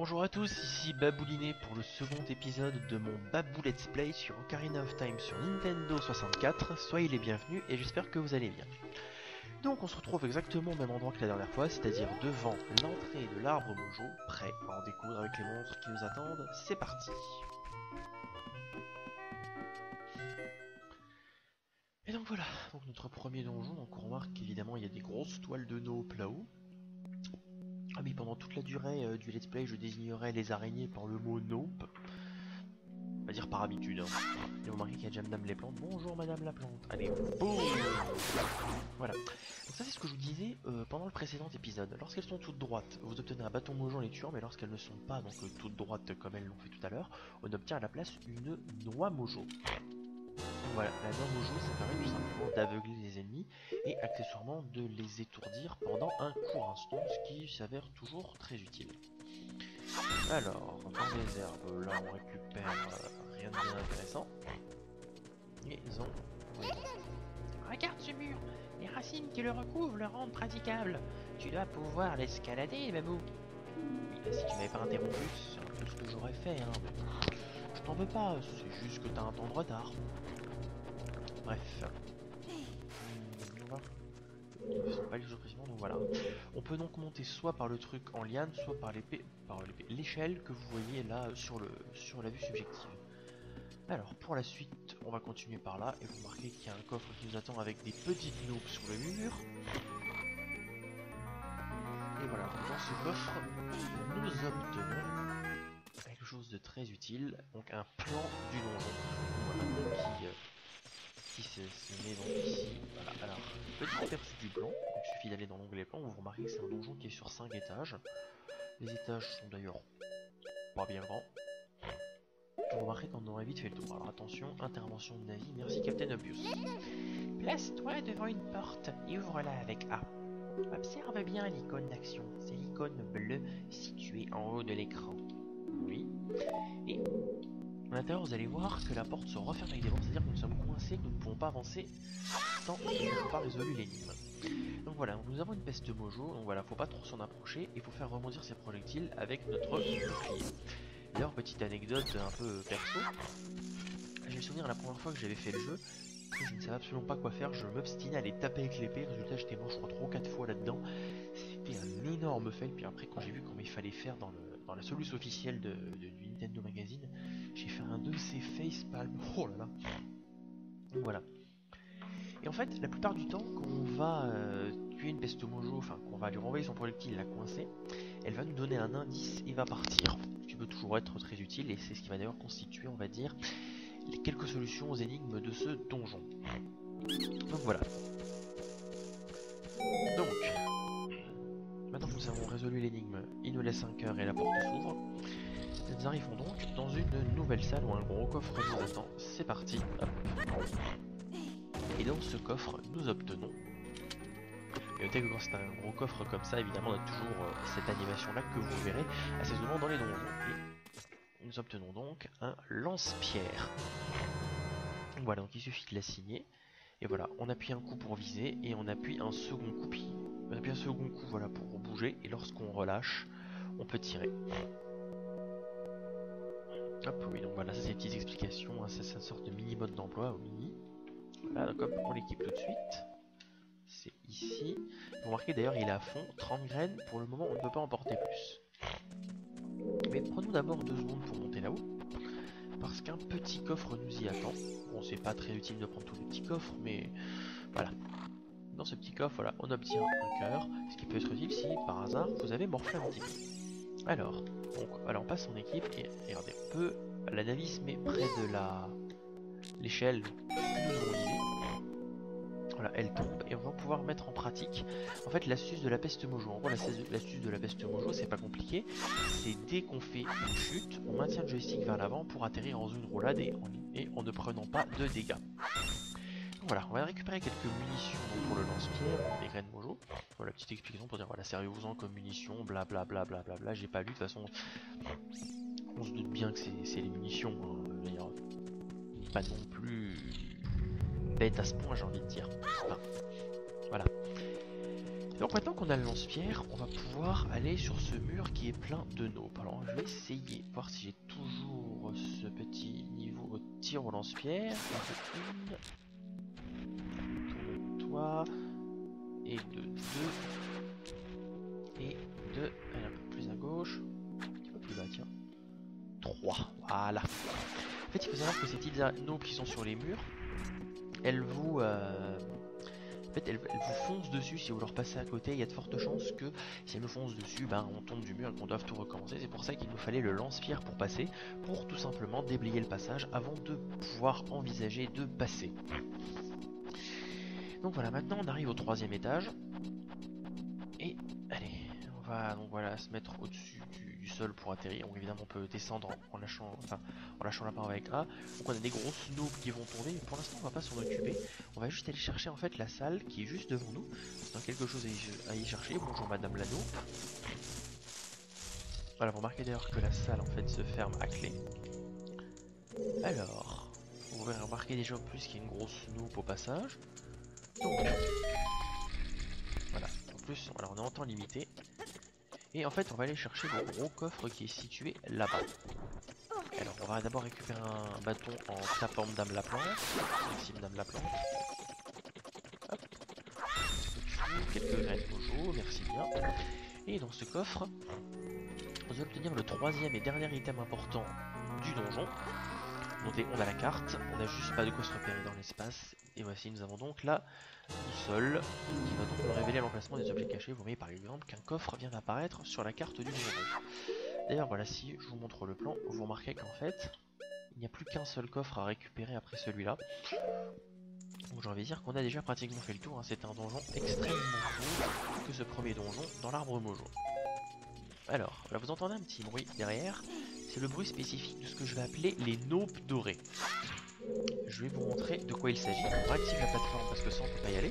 Bonjour à tous, ici Babouliné pour le second épisode de mon Babou Let's Play sur Ocarina of Time sur Nintendo 64. Soyez les bienvenus et j'espère que vous allez bien. Donc on se retrouve exactement au même endroit que la dernière fois, c'est-à-dire devant l'entrée de l'arbre Mojo, prêt à en découdre avec les monstres qui nous attendent. C'est parti Et donc voilà, donc notre premier donjon, donc on remarque qu'évidemment il y a des grosses toiles de Nope là-haut. Ah oui, pendant toute la durée euh, du let's play, je désignerai les araignées par le mot Nope. On va dire par habitude. Hein. Et vous remarquez qu'il y a déjà Madame les plantes. Bonjour Madame la plante. Allez, boum Voilà. Donc ça c'est ce que je vous disais euh, pendant le précédent épisode. Lorsqu'elles sont toutes droites, vous obtenez un bâton mojo en les tuant, mais lorsqu'elles ne sont pas euh, toutes droites comme elles l'ont fait tout à l'heure, on obtient à la place une noix mojo. Voilà, la noix mojo, ça permet tout simplement d'aveugler les ennemis et accessoirement de les étourdir pendant un court instant, ce qui s'avère toujours très utile. Alors, dans les herbes, là on récupère euh, rien de bien intéressant. Et ils ont... Regarde ce mur Les racines qui le recouvrent le rendent praticable. Tu dois pouvoir l'escalader, Babou. Si tu m'avais pas interrompu, c'est un peu ce que j'aurais fait. Hein. Je t'en veux pas, c'est juste que t'as un temps de retard. Bref. Hmm, donc voilà. On peut donc monter soit par le truc en liane, soit par l'échelle que vous voyez là sur le sur la vue subjective. Alors pour la suite, on va continuer par là et vous remarquez qu'il y a un coffre qui nous attend avec des petites noobs sur le mur. Et voilà, dans ce coffre, nous obtenons très utile, donc un plan du donjon. Qui, euh, se, met donc ici. Voilà, alors, petit aperçu du plan, il suffit d'aller dans l'onglet plan, vous remarquez que c'est un donjon qui est sur 5 étages. Les étages sont d'ailleurs pas bien grands. Vous remarquez qu'on aurait vite fait le tour. Alors attention, intervention de Navi, merci Captain Obvious. Place-toi devant une porte et ouvre-la avec A. Observe bien l'icône d'action. C'est l'icône bleue située en haut de l'écran. Et à l'intérieur, vous allez voir que la porte se referme avec des vents, c'est-à-dire que nous sommes coincés, que nous ne pouvons pas avancer tant que nous n'avons pas résolu l'énigme. Donc voilà, nous avons une peste mojo, donc voilà, faut pas trop s'en approcher, il faut faire rebondir ses projectiles avec notre bouclier. D'ailleurs, petite anecdote un peu perso, je me souvenir la première fois que j'avais fait le jeu, je ne savais absolument pas quoi faire, je m'obstinais à les taper avec l'épée, résultat j'étais mort je crois 3 ou 4 fois là-dedans, c'était un énorme fail, puis après quand j'ai vu comment il fallait faire dans, le, la solution officielle de, de- du Nintendo Magazine, j'ai fait un de ces facepalms, oh là là Donc voilà. Et en fait, la plupart du temps, quand on va euh, tuer une peste mojo, enfin qu'on va lui renvoyer son projectile, la coincer, elle va nous donner un indice et va partir. Ce qui peut toujours être très utile et c'est ce qui va d'ailleurs constituer, on va dire, les quelques solutions aux énigmes de ce donjon. Donc voilà. Donc, maintenant que nous avons résolu l'énigme, nous laisse un cœur et la porte s'ouvre. Nous arrivons donc dans une nouvelle salle où un gros coffre nous attend. C'est parti. Et dans ce coffre, nous obtenons. Et notez que quand c'est un gros coffre comme ça, évidemment, on a toujours euh, cette animation-là que vous verrez assez souvent dans les donjons. Et nous obtenons donc un lance-pierre. Voilà, donc il suffit de l'assigner. Et voilà, on appuie un coup pour viser et on appuie un second coup. On appuie un second coup voilà, pour bouger et lorsqu'on relâche, on peut tirer. Hop, oui, donc voilà, ça c'est des petites explications, hein, c'est une sorte de mini-mode d'emploi au mini. Voilà, donc hop, on l'équipe tout de suite. C'est ici. Vous remarquez d'ailleurs, il est à fond, 30 graines, pour le moment on ne peut pas en porter plus. Mais prenons d'abord deux secondes pour monter là-haut, parce qu'un petit coffre nous y attend. Bon, c'est pas très utile de prendre tous les petits coffres, mais voilà. Dans ce petit coffre, voilà, on obtient un cœur, ce qui peut être utile si, par hasard, vous avez morflé un petit peu. Alors, donc, on passe en équipe et, regardez, on peut, la Navi se met près de la l'échelle. Voilà, elle tombe et on va pouvoir mettre en pratique en fait l'astuce de la peste mojo. En gros, l'astuce de la peste mojo, c'est pas compliqué. C'est dès qu'on fait une chute, on maintient le joystick vers l'avant pour atterrir en zone roulade et en ne prenant pas de dégâts. Voilà, on va récupérer quelques munitions pour le lance-pierre, les graines mojo. Voilà, petite explication pour dire voilà, servez-vous-en comme munitions, blablabla, bla, bla, bla, j'ai pas lu, de toute façon, on se doute bien que c'est les munitions, hein, pas non plus bête à ce point, j'ai envie de dire. Voilà. Donc maintenant qu'on a le lance-pierre, on va pouvoir aller sur ce mur qui est plein de nopes. Alors je vais essayer, voir si j'ai toujours ce petit niveau au tir au lance-pierre. De et de deux, et deux, allez un peu plus à gauche, un petit peu plus bas tiens. 3, voilà. En fait il faut savoir que ces petites nopes qui sont sur les murs, elles vous... euh, en fait, elles, elles vous foncent dessus si vous leur passez à côté. Il y a de fortes chances que si elles nous foncent dessus, ben, on tombe du mur et qu'on doive tout recommencer. C'est pour ça qu'il nous fallait le lance-pierre pour passer, pour tout simplement déblayer le passage avant de pouvoir envisager de passer. Donc voilà, maintenant on arrive au troisième étage. Et allez, on va donc voilà se mettre au-dessus du, sol pour atterrir. Donc évidemment on peut descendre en, lâchant, enfin, en lâchant la barre avec A. Donc on a des grosses nopes qui vont tomber, mais pour l'instant on va pas s'en occuper. On va juste aller chercher en fait la salle qui est juste devant nous. C'est quelque chose à y, chercher. Bonjour Madame la Nope. Voilà, vous remarquez d'ailleurs que la salle en fait se ferme à clé. Alors, vous pouvez remarquer déjà en plus qu'il y a une grosse nope au passage. Voilà. En plus, voilà, on est en temps limité. Et en fait, on va aller chercher le gros coffre qui est situé là-bas. Alors, on va d'abord récupérer un bâton en tapant Madame la plante. Merci Madame la plante. Hop. Quelques graines mojo, merci bien. Et dans ce coffre, vous allez obtenir le troisième et dernier item important du donjon. Notez, on a la carte, on n'a juste pas de quoi se repérer dans l'espace. Et voici, nous avons donc la boussole qui va donc nous révéler l'emplacement des objets cachés. Vous voyez par exemple qu'un coffre vient d'apparaître sur la carte du donjon. D'ailleurs, voilà, si je vous montre le plan, vous remarquez qu'en fait, il n'y a plus qu'un seul coffre à récupérer après celui-là. Donc j'ai envie de dire qu'on a déjà pratiquement fait le tour. hein. C'est un donjon extrêmement court que ce premier donjon dans l'arbre Mojo. Alors, là vous entendez un petit bruit derrière. C'est le bruit spécifique de ce que je vais appeler les nopes dorées. Je vais vous montrer de quoi il s'agit. On réactive la plateforme parce que ça on peut pas y aller.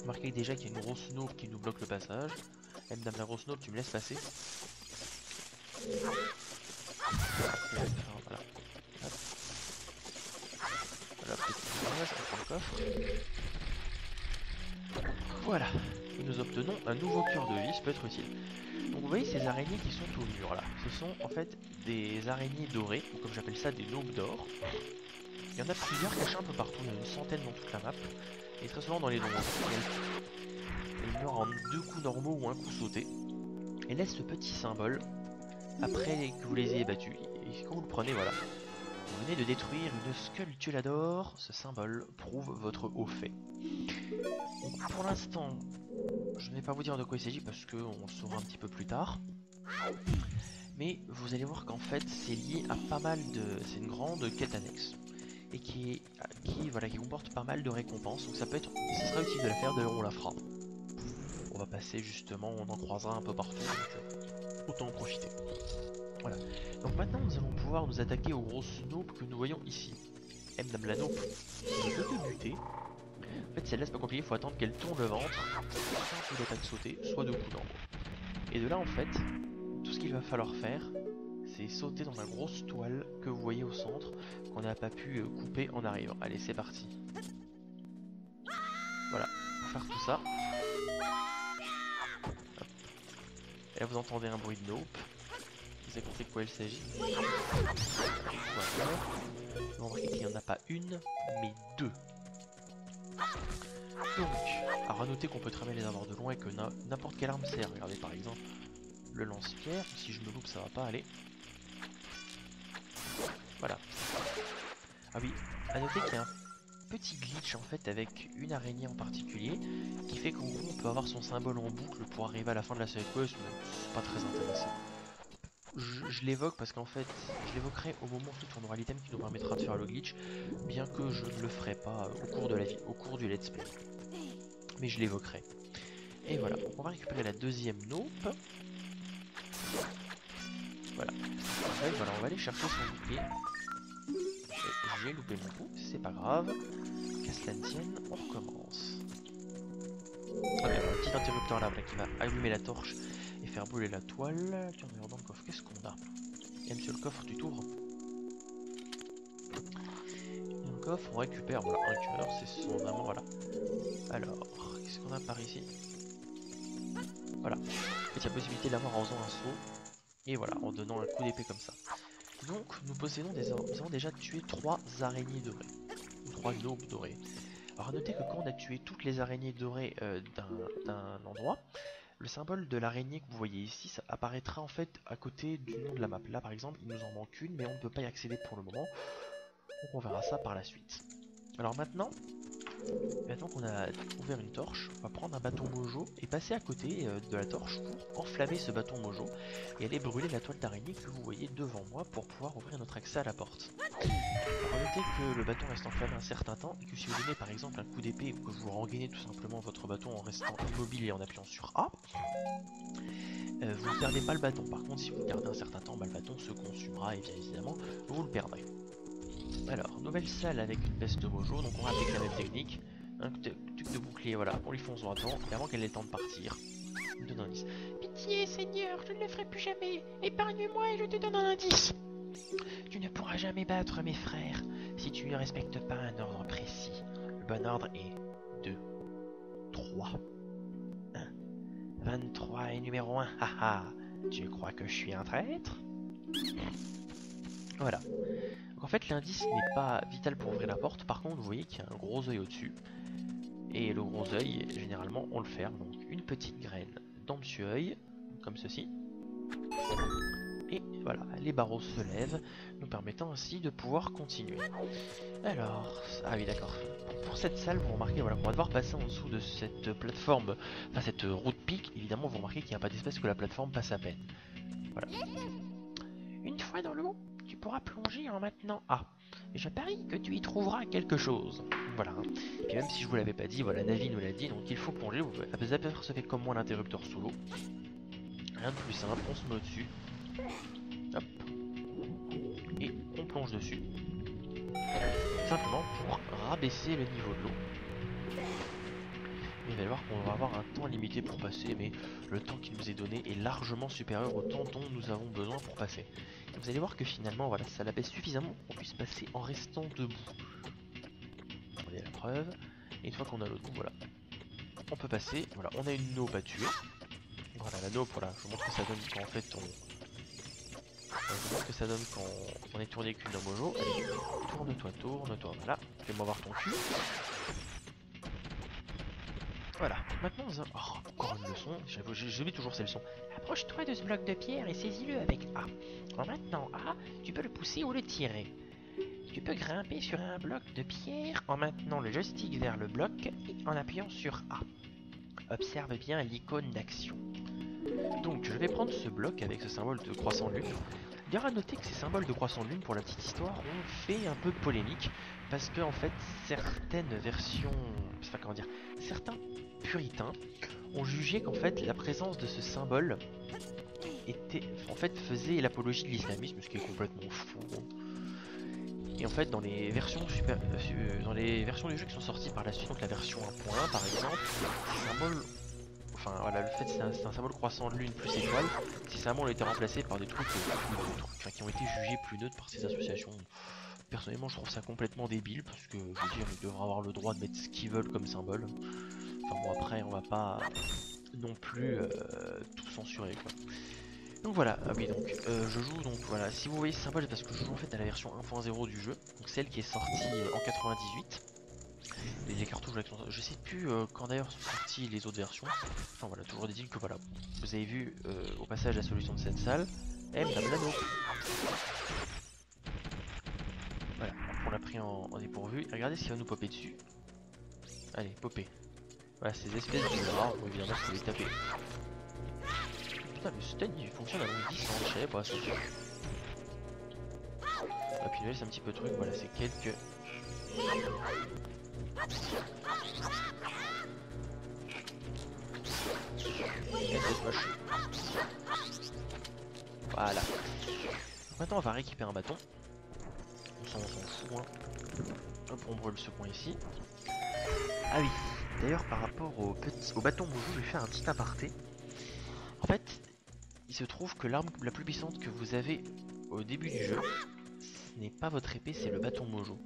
Remarquez déjà qu'il y a une grosse nope qui nous bloque le passage. Eh, madame la grosse nope, tu me laisses passer. Voilà. Voilà, petit passage, on prend le coffre. Voilà, et nous obtenons un nouveau cœur de vie, ça peut être utile. Donc vous voyez ces araignées qui sont au mur là, ce sont en fait des araignées dorées, ou comme j'appelle ça des nopes d'or. Il y en a plusieurs cachées un peu partout, il a une centaine dans toute la map, et très souvent dans les donjons. Elles meurent en deux coups normaux ou un coup sauté, et laissent ce petit symbole après que vous les ayez battus. Et quand vous le prenez, voilà, vous venez de détruire une sculptulador, ce symbole prouve votre haut fait. Pour l'instant, je ne vais pas vous dire de quoi il s'agit parce qu'on le saura un petit peu plus tard. Mais vous allez voir qu'en fait c'est lié à pas mal de... C'est une grande quête annexe. Et qui, voilà, qui comporte pas mal de récompenses. Donc ça peut être... Ce sera utile de la faire, d'ailleurs on la fera. On va passer justement, on en croisera un peu partout. Euh, autant en profiter. Voilà. Donc maintenant nous allons pouvoir nous attaquer aux grosses nopes que nous voyons ici. Eh madame la peut te buter. En fait celle-là c'est pas compliqué, il faut attendre qu'elle tourne le ventre, soit coup d'attaque sauté, soit deux coups d'embre. Et de là en fait, tout ce qu'il va falloir faire, c'est sauter dans la grosse toile que vous voyez au centre, qu'on n'a pas pu euh, couper en arrivant. Allez c'est parti. Voilà, pour faire tout ça. Et là vous entendez un bruit de nope. Vous avez compris de quoi il s'agit. Voilà. N'y en a pas une, mais deux. Donc, alors à noter qu'on peut bien les avoir de loin et que n'importe quelle arme sert. Regardez par exemple le lance-pierre. Si je me loupe, ça va pas aller. Voilà. Ah oui, à noter qu'il y a un petit glitch en fait avec une araignée en particulier qui fait qu'en gros on peut avoir son symbole en boucle pour arriver à la fin de la quest, mais c'est pas très intéressant. Je, l'évoque parce qu'en fait, je l'évoquerai au moment où on aura l'item qui nous permettra de faire le glitch, bien que je ne le ferai pas euh, au cours de la vie, au cours du let's play. Mais je l'évoquerai. Et voilà, donc on va récupérer la deuxième nope. Voilà. Voilà, on va aller chercher son bouclier. J'ai- loupé mon coup, c'est pas grave. Ne tienne, on recommence. Ah, un petit interrupteur là, voilà, qui va allumer la torche faire la toile. Tiens, dans le coffre, qu'est-ce qu'on a? Et monsieur le coffre, tu t'ouvres. A un coffre, on récupère, voilà, un cœur, c'est son vraiment, voilà. Alors, qu'est-ce qu'on a par ici? Voilà. En fait, il y a possibilité d'avoir en faisant un saut. Et voilà, en donnant un coup d'épée comme ça. Donc, nous possédons des, nous avons déjà tué trois araignées dorées. Ou trois globes dorés. Alors, notez que quand on a tué toutes les araignées dorées euh, d'un endroit, le symbole de l'araignée que vous voyez ici, ça apparaîtra en fait à côté du nom de la map. Là par exemple, il nous en manque une, mais on ne peut pas y accéder pour le moment. Donc on verra ça par la suite. Alors maintenant, maintenant qu'on a ouvert une torche, on va prendre un bâton mojo et passer à côté euh, de la torche pour enflammer ce bâton mojo et aller brûler la toile d'araignée que vous voyez devant moi pour pouvoir ouvrir notre accès à la porte. Alors notez que le bâton reste enflammé un certain temps et que si vous donnez par exemple un coup d'épée ou que vous rengainez tout simplement votre bâton en restant immobile et en appuyant sur A, euh, vous ne perdez pas le bâton. Par contre si vous gardez un certain temps, bah, le bâton se consumera et bien évidemment vous le perdrez. Alors, nouvelle salle avec une peste mojo, donc on applique la même technique. Un truc de bouclier, voilà, on lui fonce droit et avant qu'elle ait le temps de partir, donne un indice. Pitié, Seigneur, je ne le ferai plus jamais. Épargne-moi et je te donne un indice. Tu ne pourras jamais battre mes frères si tu ne respectes pas un ordre précis. Le bon ordre est 2, 3, 1. 23 et numéro 1, haha. Tu crois que je suis un traître? Voilà. Donc en fait l'indice n'est pas vital pour ouvrir la porte, par contre vous voyez qu'il y a un gros œil au-dessus. Et le gros œil, généralement on le ferme, donc une petite graine dans Monsieur œil, comme ceci. Voilà, les barreaux se lèvent, nous permettant ainsi de pouvoir continuer. Alors, ah oui d'accord, pour cette salle vous remarquez voilà, qu'on va devoir passer en dessous de cette plateforme, enfin cette route pique, évidemment vous remarquez qu'il n'y a pas d'espèce que la plateforme passe à peine. Voilà. Une fois dans l'eau, pourras plonger en maintenant A. Et je parie que tu y trouveras quelque chose. Voilà. Et même si je vous l'avais pas dit, voilà, Navi nous l'a dit, donc il faut plonger. Vous fait comme moi l'interrupteur sous l'eau. Rien de plus simple, on se met au-dessus. Hop. Et on plonge dessus. Simplement pour rabaisser le niveau de l'eau. Va y voir qu'on va avoir un temps limité pour passer, mais le temps qui nous est donné est largement supérieur au temps dont nous avons besoin pour passer vous allez voir que finalement, voilà, ça l'abaisse suffisamment pour qu'on puisse passer en restant debout. Est la preuve. Et une fois qu'on a l'autre voilà. On peut passer, voilà, on a une nope à tuer. Voilà, la voilà, je vous montre que ça donne quand en fait on... Je vous montre que ça donne quand on est tourné avec une mojo? Tourne-toi, tourne-toi, voilà. Fais-moi voir ton cul. Voilà, maintenant on Oh, encore une leçon, je vis toujours ces leçons. Approche-toi de ce bloc de pierre et saisis-le avec A. En maintenant A, tu peux le pousser ou le tirer. Tu peux grimper sur un bloc de pierre en maintenant le joystick vers le bloc et en appuyant sur A. Observe bien l'icône d'action. Donc je vais prendre ce bloc avec ce symbole de croissant lune. Il y aura à noter que ces symboles de croissant de lune, pour la petite histoire, ont fait un peu polémique parce que en fait certaines versions, enfin comment dire, certains puritains ont jugé qu'en fait la présence de ce symbole était, en fait, faisait l'apologie de l'islamisme, ce qui est complètement fou. Et en fait, dans les versions super, euh, dans les versions du jeu qui sont sorties par la suite, donc la version 1.1 par exemple, symbole, enfin voilà, le fait c'est un, symbole croissant de lune plus étoile, ces symboles ont été remplacés par des trucs, euh, qui ont été jugés plus neutres par ces associations. Personnellement, je trouve ça complètement débile parce que je veux dire, ils devraient avoir le droit de mettre ce qu'ils veulent comme symbole. Enfin bon, après, on va pas non plus euh, tout censurer quoi. Donc voilà, ah oui donc euh, je joue donc voilà, si vous voyez ce symbole c'est parce que je joue en fait à la version 1.0 du jeu, donc celle qui est sortie en 98. Les cartouches avec je sais plus quand d'ailleurs sont sorties les autres versions. Enfin voilà, toujours des que voilà, vous avez vu au passage la solution de cette salle. Eh madame l'anneau Voilà, on l'a pris en, dépourvu. Et regardez ce qu'il va nous popper dessus. Allez, popper. Voilà, ces espèces de rares, évidemment, faut les taper. Putain, le stun il fonctionne à longue distance, je savais pas ça. Ah, puis là, c'est un petit peu truc, voilà, c'est quelques. Voilà. Maintenant, on va récupérer un bâton. On s'en fout, hein. Hop, on brûle ce point ici. Ah oui, D'ailleurs, par rapport au, bâton mojo, je vais faire un petit aparté. En fait, il se trouve que l'arme la plus puissante que vous avez au début du jeu, ce n'est pas votre épée, c'est le bâton mojo.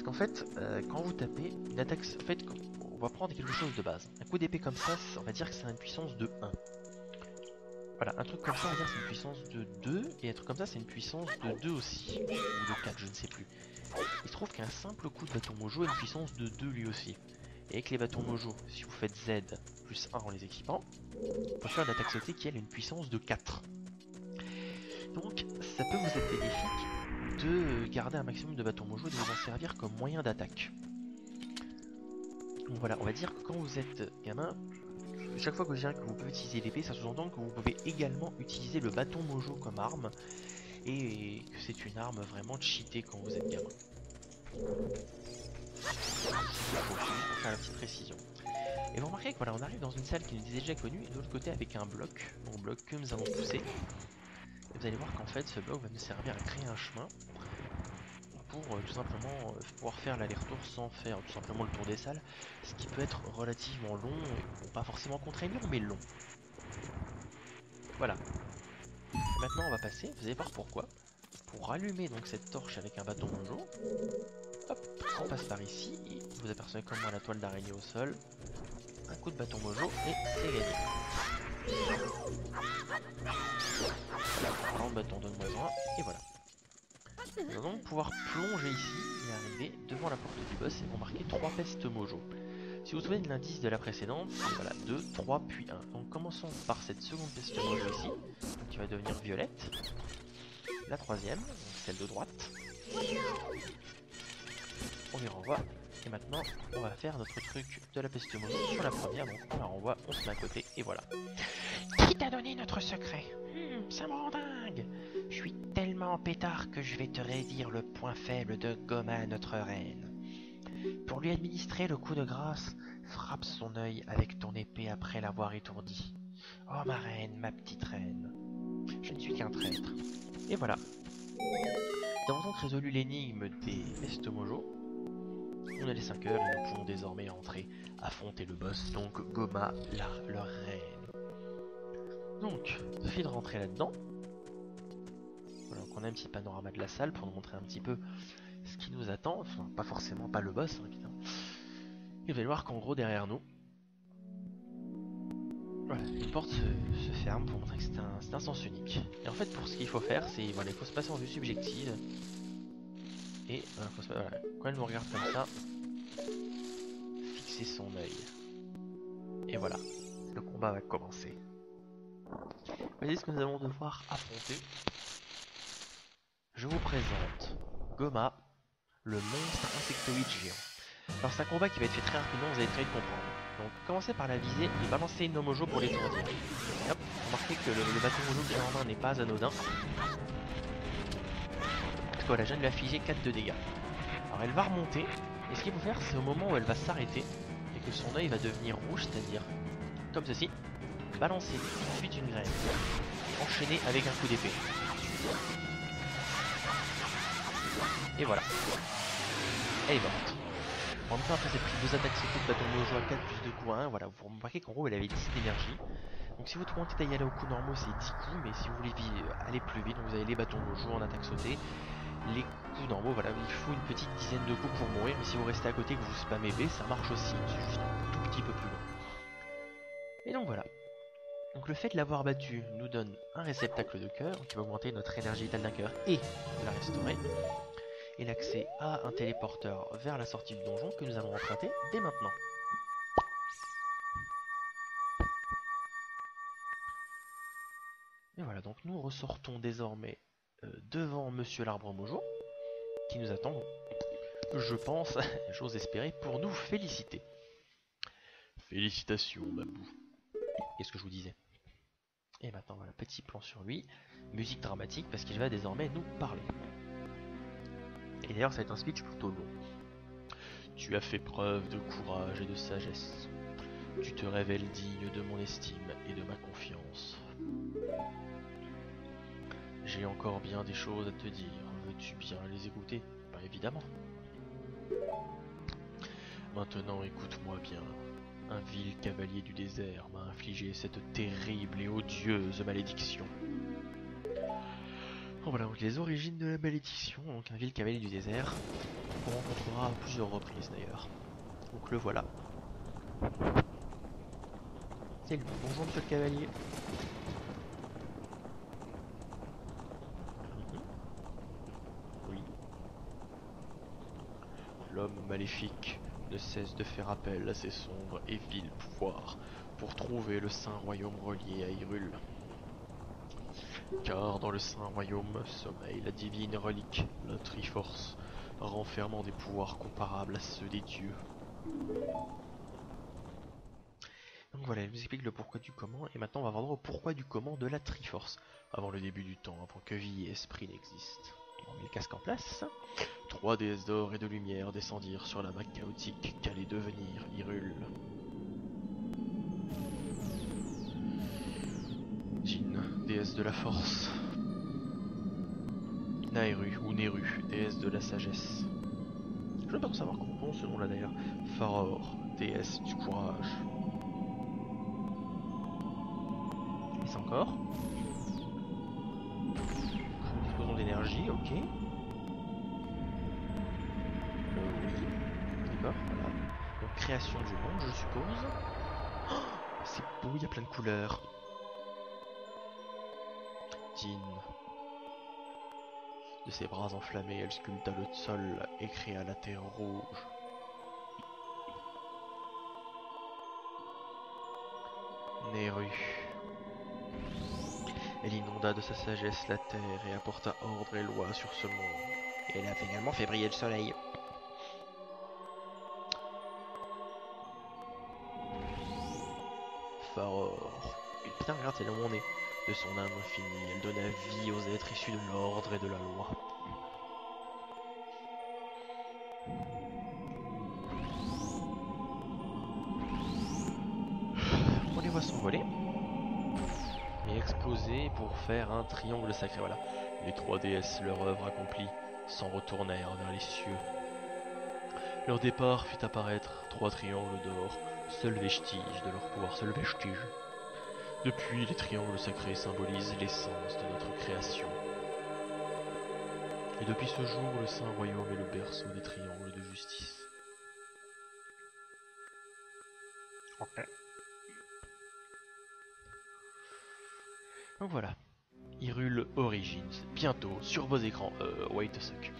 Parce qu'en fait, euh, quand vous tapez, une attaque, en fait, on va prendre quelque chose de base. Un coup d'épée comme ça, on va dire que c'est une puissance de 1. Voilà, un truc comme ça, on va dire que c'est une puissance de 2, et un truc comme ça, c'est une puissance de 2 aussi, ou de 4, je ne sais plus. Il se trouve qu'un simple coup de bâton mojo a une puissance de 2 lui aussi. Et avec les bâtons mojo, si vous faites Z plus 1 en les équipant, on peut faire une attaque sautée qui a une puissance de 4. Donc ça peut vous être bénéfique de garder un maximum de bâtons mojo et de vous en servir comme moyen d'attaque. Donc voilà, on va dire que quand vous êtes gamin, chaque fois que je dirais que vous pouvez utiliser l'épée, ça sous-entend que vous pouvez également utiliser le bâton mojo comme arme et que c'est une arme vraiment cheatée quand vous êtes gamin. Et vous remarquez que voilà, on arrive dans une salle qui nous est déjà connue et de l'autre côté avec un bloc, un bloc que nous avons poussé. Vous allez voir qu'en fait ce bloc va nous servir à créer un chemin pour euh, tout simplement euh, pouvoir faire l'aller-retour sans faire tout simplement le tour des salles, ce qui peut être relativement long, pas forcément contraignant, mais long. Voilà. maintenant on va passer, vous allez voir pourquoi. Pour allumer donc cette torche avec un bâton mojo, hop, on passe par ici, et vous apercevez comme moi la toile d'araignée au sol, un coup de bâton mojo et c'est gagné. Un bâton de moisin, et voilà. Nous allons pouvoir plonger ici et arriver devant la porte du boss et vont marquer 3 pestes mojo. Si vous vous souvenez de l'indice de la précédente, voilà 2, 3 puis 1. Donc commençons par cette seconde peste mojo ici, qui va devenir violette. La troisième, donc celle de droite. On les renvoie. Et maintenant, on va faire notre truc de la peste mojo sur la première. Donc on la renvoie, on se met à côté et voilà. Qui t'a donné notre secret Hmm, Ça me rend dingue Je suis tellement pétard que je vais te rédire le point faible de Goma, notre reine. Pour lui administrer le coup de grâce, frappe son œil avec ton épée après l'avoir étourdi. Oh ma reine, ma petite reine. Je ne suis qu'un traître. Et voilà. Nous avons donc résolu l'énigme des pestes mojo. On a les 5 heures et nous pouvons désormais entrer affronter le boss, donc Goma, la, reine. Donc, il suffit de rentrer là-dedans. Voilà, on a un petit panorama de la salle pour nous montrer un petit peu ce qui nous attend. Enfin, pas forcément, pas le boss, hein, évidemment. Et vous allez voir qu'en gros, derrière nous, voilà, une porte se, se ferme pour montrer que c'est un, sens unique. Et en fait, pour ce qu'il faut faire, c'est voilà, il faut se passer en vue subjective. Et voilà, faut se- voilà, quand elle nous regarde comme ça, fixer son œil. Et voilà, le combat va commencer. Ce que nous allons devoir affronter? Je vous présente Goma, le monstre insectoïde géant. Alors c'est un combat qui va être fait très rapidement, vous allez très vite comprendre. Donc commencez par la viser et balancer une mojo pour l'étourdir. Hop, remarquez que le, le bâton en main n'est pas anodin. Parce que voilà, je viens de lui affiger 4 de dégâts. Alors elle va remonter, et ce qu'il faut faire c'est au moment où elle va s'arrêter, et que son œil va devenir rouge, c'est-à-dire comme ceci, balancer tout de suite une et enchaîner avec un coup d'épée. Et voilà. Elle est morte. En même temps, après, c'est pris deux attaques sautées de bâton mojo à 4 plus de coups à 1. Voilà, vous remarquez qu'en gros, elle avait 10 d'énergie. Donc si vous tentez d'y aller au coup normaux, c'est 10 coups, mais si vous voulez aller plus vite, donc vous avez les bâtons mojo en attaque sautée. Les coups normaux, voilà, il faut une petite dizaine de coups pour mourir, mais si vous restez à côté et que vous spammez B, ça marche aussi, c'est juste un tout petit peu plus long. Et donc voilà. Donc le fait de l'avoir battu nous donne un réceptacle de cœur qui va augmenter notre énergie vitale d'un cœur et la restaurer. Et l'accès à un téléporteur vers la sortie du donjon que nous allons emprunter dès maintenant. Et voilà, donc nous ressortons désormais euh, devant Monsieur l'Arbre Mojo, qui nous attend, je pense, j'ose espérer, pour nous féliciter. Félicitations, Babou. Qu'est-ce que je vous disais Et maintenant, voilà, petit plan sur lui, musique dramatique, parce qu'il va désormais nous parler. Et d'ailleurs, ça va être un speech plutôt long. Tu as fait preuve de courage et de sagesse. Tu te révèles digne de mon estime et de ma confiance. J'ai encore bien des choses à te dire. Veux-tu bien les écouter? Pas évidemment. Maintenant, écoute-moi bien. Un vil cavalier du désert m'a infligé cette terrible et odieuse malédiction. Oh, voilà donc les origines de la malédiction, donc un vil cavalier du désert, qu'on rencontrera à plusieurs reprises d'ailleurs. Donc le voilà. C'est lui. Bonjour monsieur le cavalier. Mhm. Oui. L'homme maléfique ne cesse de faire appel à ses sombres et vils pouvoirs pour trouver le saint royaume relié à Hyrule. Car dans le saint royaume sommeille la divine relique, la Triforce, renfermant des pouvoirs comparables à ceux des dieux. Donc voilà, elle nous explique le pourquoi du comment, et maintenant on va voir au pourquoi du comment de la Triforce, avant le début du temps, avant que vie et esprit n'existent. On met en place. Trois déesses d'or et de lumière descendirent sur la vague chaotique qu'allait devenir Hyrule. Jin, déesse de la force. Nairu ou Neru, déesse de la sagesse. Je veux pas savoir comment on prononce ce nom là d'ailleurs. Faror, déesse du courage. Et c'est encore. Ok. Euh, oui. Donc création du monde, je suppose. Oh, c'est beau, il y a plein de couleurs. Jean. De ses bras enflammés, elle sculpta le sol et créa la terre rouge. Neru. Elle inonda de sa sagesse la terre et apporta ordre et loi sur ce monde. Et elle a également fait briller le soleil. Faror. Putain, regarde, c'est là où. De son âme infinie, elle donna vie aux êtres issus de l'ordre et de la loi. Faire un triangle sacré. Voilà. Les trois déesses, leur œuvre accomplie, s'en retournèrent vers les cieux. Leur départ fit apparaître trois triangles d'or, seul vestige de leur pouvoir, seul vestige. Depuis, les triangles sacrés symbolisent l'essence de notre création. Et depuis ce jour, le Saint Royaume est le berceau des triangles de justice. Ok. Donc voilà. Hyrule Origins, bientôt sur vos écrans. Euh, wait a sec.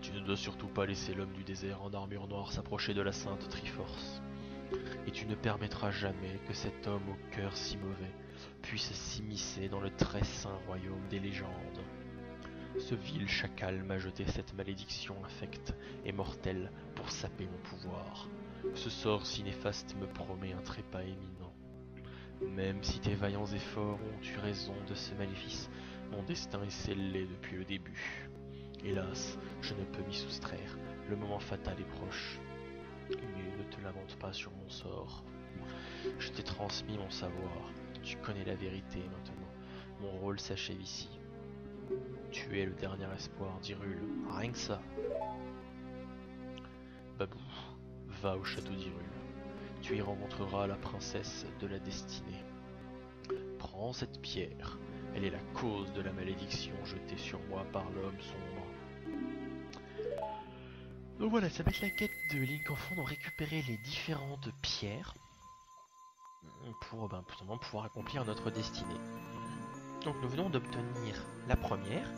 Tu ne dois surtout pas laisser l'homme du désert en armure noire s'approcher de la Sainte Triforce. Et tu ne permettras jamais que cet homme au cœur si mauvais puisse s'immiscer dans le très saint royaume des légendes. Ce vil chacal m'a jeté cette malédiction infecte et mortelle pour saper mon pouvoir. Ce sort si néfaste me promet un trépas éminent. Même si tes vaillants efforts ont eu raison de ce maléfice, mon destin est scellé depuis le début. Hélas, je ne peux m'y soustraire, le moment fatal est proche. Mais ne te lamente pas sur mon sort. Je t'ai transmis mon savoir, tu connais la vérité maintenant. Mon rôle s'achève ici. Tu es le dernier espoir d'Hyrule, rien que ça. Babou, va au château d'Hyrule. Tu y rencontreras la princesse de la destinée. Prends cette pierre, elle est la cause de la malédiction jetée sur moi par l'homme sombre. Donc voilà, ça va être la quête de Link en fond, donc récupérer les différentes pierres pour ben, justement pouvoir accomplir notre destinée. Donc nous venons d'obtenir la première,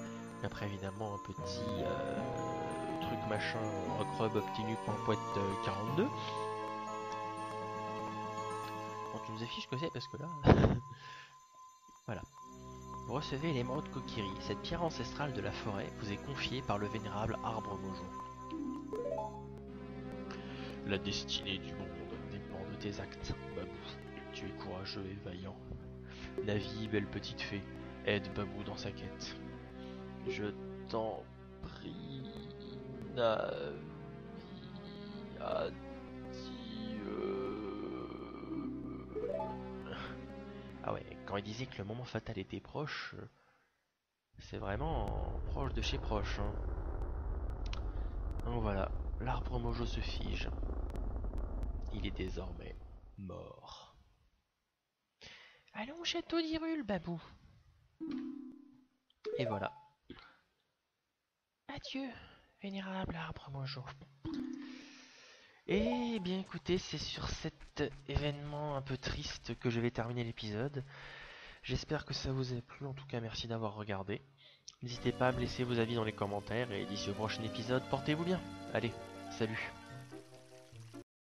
après évidemment un petit euh, truc machin recrub obtenu.poète 42. Nous affiches que c'est parce que là... voilà. Vous recevez l'émeraude Kokiri. Cette pierre ancestrale de la forêt vous est confiée par le vénérable arbre Mojo. La destinée du monde dépend de tes actes, Babou. Tu es courageux et vaillant. Navi, belle petite fée, aide Babou dans sa quête. Je t'en prie, Navi, disait que le moment fatal était proche, c'est vraiment proche de chez proche. Hein. Donc voilà, l'arbre mojo se fige. Il est désormais mort. Allons au château d'Hyrule, Babou. Et voilà. Adieu, vénérable arbre mojo. Et bien écoutez, c'est sur cet événement un peu triste que je vais terminer l'épisode. J'espère que ça vous a plu, en tout cas merci d'avoir regardé. N'hésitez pas à me laisser vos avis dans les commentaires et d'ici au prochain épisode, portez-vous bien. Allez, salut